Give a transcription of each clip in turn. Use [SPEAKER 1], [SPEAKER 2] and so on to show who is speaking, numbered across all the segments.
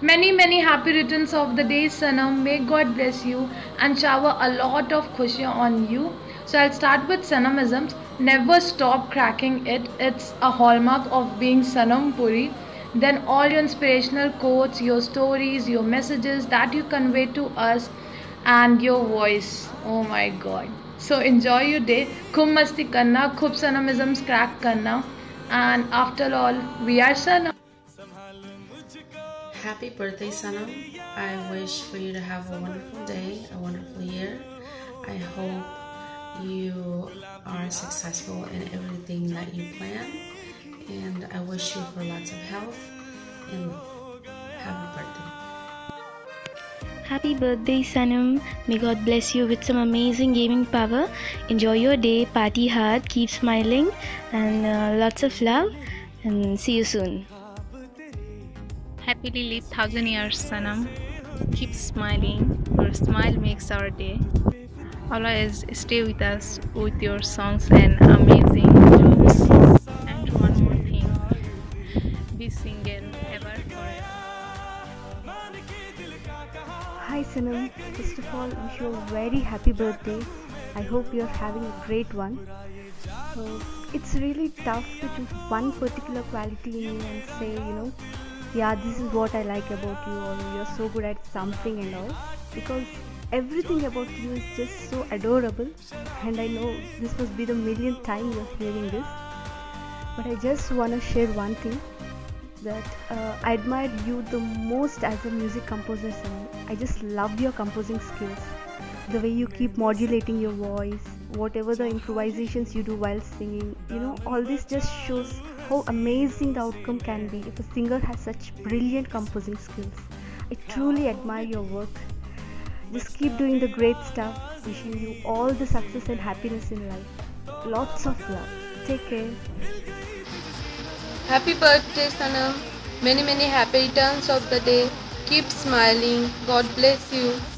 [SPEAKER 1] Many, many happy returns of the day, Sanam. May God bless you and shower a lot of khushi on you. So I'll start with Sanamisms. Never stop cracking it. It's a hallmark of being Sanam Puri. Then all your inspirational quotes, your stories, your messages that you convey to us, and your voice. Oh my God. So enjoy your day. Khub masti karna, khub Sanamisms crack karna. And after all, we are Sanam.
[SPEAKER 2] Happy birthday, Sanam. I wish for you to have a wonderful day, a wonderful year. I hope you are successful in everything that you plan. And I wish you for lots of health and happy birthday.
[SPEAKER 3] Happy birthday, Sanam. May God bless you with some amazing gaming power. Enjoy your day, party hard, keep smiling, and uh, lots of love. And see you soon.
[SPEAKER 4] Happily live thousand years, Sanam. Keep smiling. Your smile makes our day. Always stay with us with your songs and amazing jokes. And one more thing be single ever forever.
[SPEAKER 5] Hi Sanam, first of all, wish you a very happy birthday. I hope you're having a great one. So, it's really tough to choose one particular quality in you and say, you know, yeah, this is what I like about you, or you're so good at something and all. Because everything about you is just so adorable, and I know this must be the millionth time you're hearing this. But I just want to share one thing that uh, I admire you the most as a music composer. Sanam. I just love your composing skills. The way you keep modulating your voice, whatever the improvisations you do while singing, you know, all this just shows how amazing the outcome can be if a singer has such brilliant composing skills. I truly admire your work. Just keep doing the great stuff. Wishing you all the success and happiness in life. Lots of love. Take care.
[SPEAKER 6] Happy birthday, Sanam. Many, many happy returns of the day. Keep smiling. God bless you.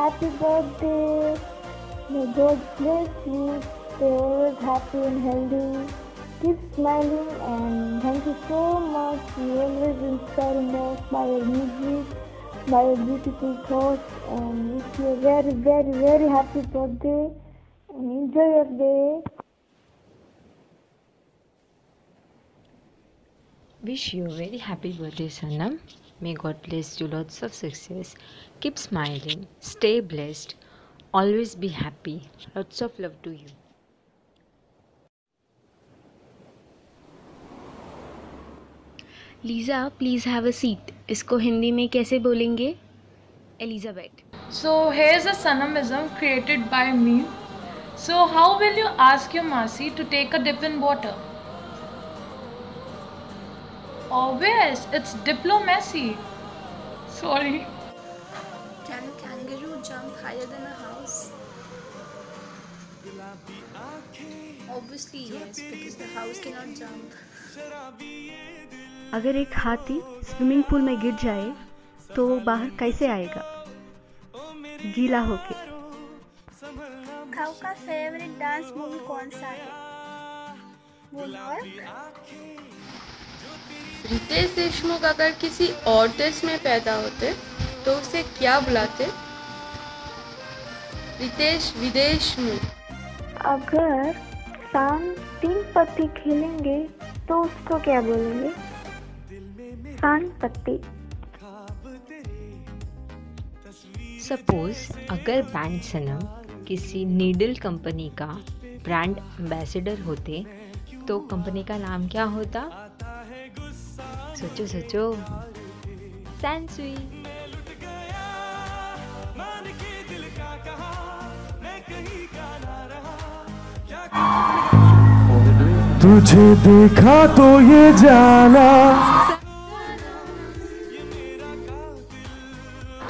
[SPEAKER 7] happy birthday. May
[SPEAKER 8] God bless you. Stay always happy and healthy. Keep smiling and thank you so much. You always inspiring us by your music, by your beautiful thoughts and wish you a very, very, very happy birthday and enjoy your day.
[SPEAKER 9] Wish you a very happy birthday, Sanam. May God bless you lots of success. Keep smiling. Stay blessed. Always be happy. Lots of love to you.
[SPEAKER 3] Lisa please have a seat इसको हिंदी में कैसे बोलेंगे Elizabeth
[SPEAKER 1] So here's a Sanamism created by me. So how will you ask your Masi to take a dip in water? Obvious, it's diplomacy. Sorry.
[SPEAKER 7] Can a kangaroo jump higher than a house? Obviously, yes, because the house cannot jump.
[SPEAKER 5] अगर एक हाथी swimming pool में गिर जाए तो वो बाहर कैसे आएगा गीला होके
[SPEAKER 8] खाओ का फेवरेट डांस मूवी कौन सा है?
[SPEAKER 6] रितेश देशमुख अगर किसी और देश में पैदा होते तो उसे क्या बुलाते? रितेश विदेश में
[SPEAKER 8] अगर शाम तीन पत्ती खेलेंगे तो उसको क्या बोलेंगे? शान पत्ती।
[SPEAKER 9] सपोज़ अगर बैंड सनम किसी नीडल कंपनी का ब्रांड एम्बेसडर होते तो कंपनी का नाम क्या होता? सोचो सोचो
[SPEAKER 10] तुझे देखा तो ये जाना।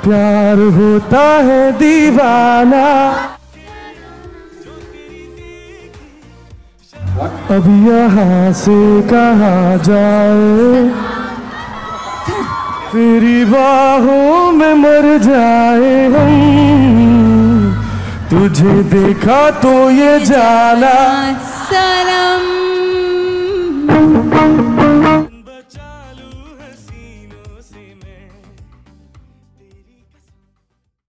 [SPEAKER 10] प्यार होता है दीवाना। अब यहाँ से कहा जाए? तेरी बाहों में मर जाए हम। तुझे देखा तो ये जाना